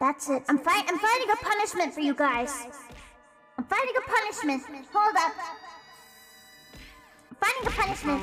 That's it. I'm fi I'm finding a punishment for you guys. I'm finding a punishment. Hold up. I'm finding a punishment.